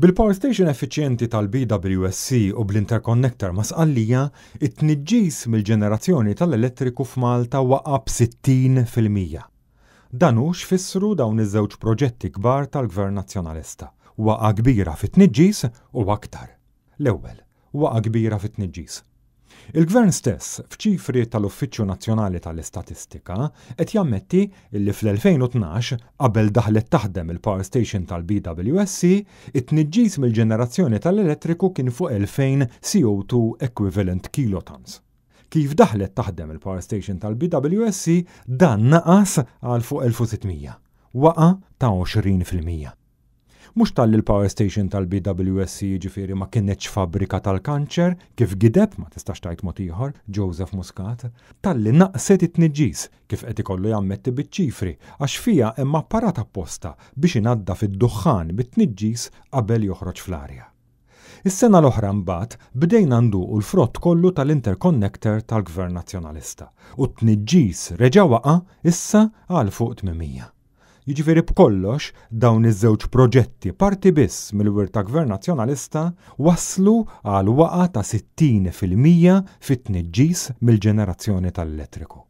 Bil-power station effiċjenti tal-BWSC u bl-interconnector ma' Sqallija, it-tniġġis mill-ġenerazzjoni tal-elettriku f'Malta waqa' b'60 fil-mija. Dan hu x'fissru dawn iż-żewġ proġetti kbar tal-Gvern Nazzjonalista, waqgħa kbira fit-tniġġis u aktar. L-ewwel, waqgħa kbira fit-tniġġis. Il-Gvern stess, f'ċifri tal-Uffiċċju Nazzjonali tal-Istatistika, qed jammetti li fl-2012, qabel daħlet taħdem il-power station tal-BWSC, it-tniġġis mill-ġenerazzjoni tal-elettriku kien fuq 2,000 CO2 equivalent kilotons. Kif daħlet taħdem il-power station tal-BWSC, dan naqas għal fuq 1,600, waqgħa ta' 20 fil-mija. Mhux talli l-power station tal-BWSC jiġifieri ma kinitx fabbrika tal-kanċer, kif gideb, ma tistax tgħid mod ieħor, Joseph Muscat. Talli naqset it-tniġġis, kif qed ikollu jammetti biċ-ċifri, għax fiha hemm apparat apposta biex inaddaf id-duħħan bit-tniġġis qabel joħroġ fl-arja. Is-sena l-oħra mbagħad bdejna nduqu l-frott kollu tal-interconnector tal-Gvern Nazzjonalista u t-tniġġis reġa' waqa' issa għal fuq tmienmija. Jiġifieri b'kollox dawn iż-żewġ proġetti, parti biss mill-wirt ta' Gvern Nazzjonalista, wasslu għal waqgħa ta' 60 fil-mija fit-tniġġis mill-ġenerazzjoni tal-elettriku.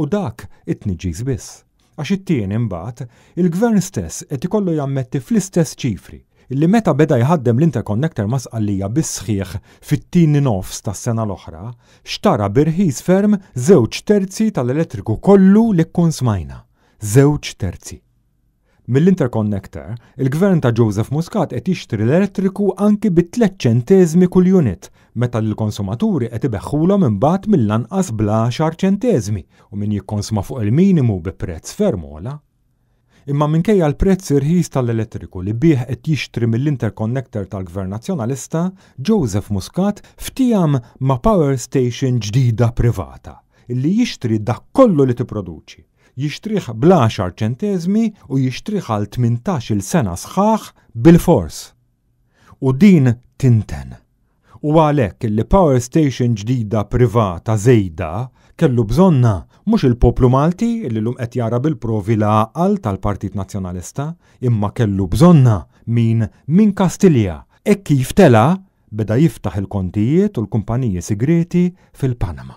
U dak it-tniġġis biss. Għax it-tieni mbagħad, il-Gvern stess qed ikollu jammetti fl-istess ċifri li meta beda jħaddem l-interconnector ma' Sqallija bis-sħiħ fit-tieni nofs tas-sena l-oħra, xtara b'irħis ferm żewġ terzi tal-elettriku kollu li kkunsmajna. żewġ terzi. Mill-interconnector, il-Gvern ta' Joseph Muscat qed jixtri l-elettriku anki bi tliet ċenteżmi kull unit meta lill-konsumaturi qed ibeħħulhom imbagħad mill-anqas bl-għaxar ċenteżmi u min jikkonsma fuq il-minimu bi prezz ferm ogħla. Imma minkejja l-prezz irħis tal-elettriku li bih qed jixtri mill-interconnector tal-Gvern Nazzjonalista, Joseph Muscat ftieham ma' power station ġdida privata. li jixtri dak kollu li tipproduċi, jixtrih bl-għaxar ċenteżmi u jixtrih għal tmintax-il sena sħaħ bilfors. U din tinten. U għalhekk illi power station ġdida privata żejda kellu bżonnha mhux il-poplu Malti illi llum qed jara bil-provi l-għaqal tal-Partit Nazzjonalista imma kellu bżonnha min minn Kastilja hekk kif tela' Beda jiftaħ il-kontijiet u l-kumpaniji sigrieti fil-Panama.